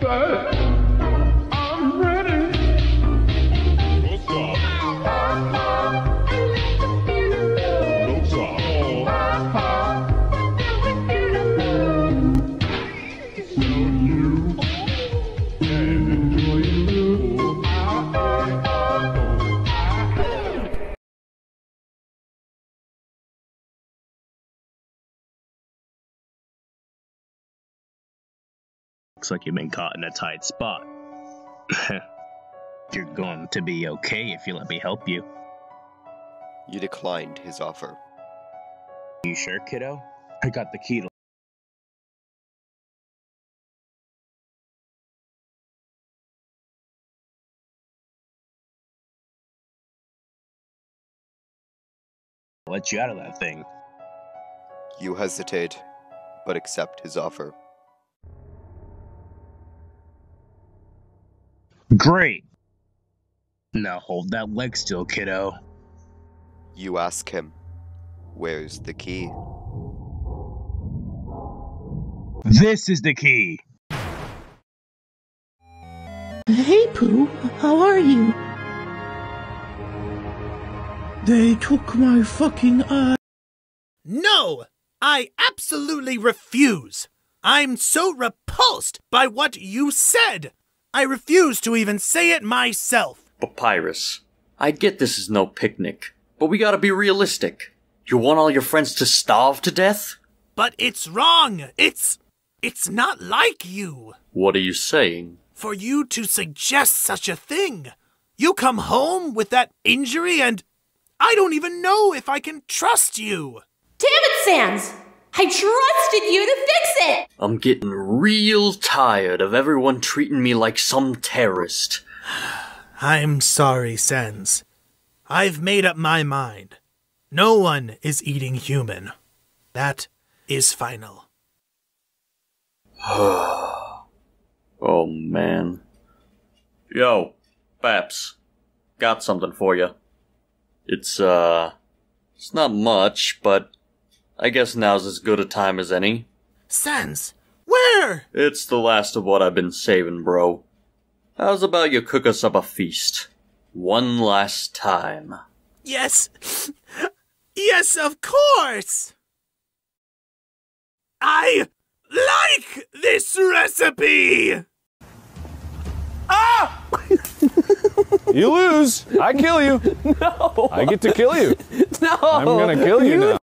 but Looks like you've been caught in a tight spot. You're going to be okay if you let me help you. You declined his offer. You sure, kiddo? I got the key to. Let you out of that thing. You hesitate, but accept his offer. Great! Now hold that leg still, kiddo. You ask him, Where's the key? This is the key! Hey, Pooh, how are you? They took my fucking eye. No! I absolutely refuse! I'm so repulsed by what you said! I refuse to even say it myself! Papyrus, I get this is no picnic, but we gotta be realistic. You want all your friends to starve to death? But it's wrong! It's. It's not like you! What are you saying? For you to suggest such a thing! You come home with that injury and. I don't even know if I can trust you! Damn it, Sans! I trusted you to fix it! I'm getting real tired of everyone treating me like some terrorist. I'm sorry, Sans. I've made up my mind. No one is eating human. That is final. Oh man. Yo, Paps. Got something for you. It's, uh. It's not much, but I guess now's as good a time as any. Sans, where? It's the last of what I've been saving, bro. How's about you cook us up a feast? One last time. Yes. Yes, of course. I like this recipe. Ah! You lose. I kill you. No. I get to kill you. No. I'm gonna kill you now.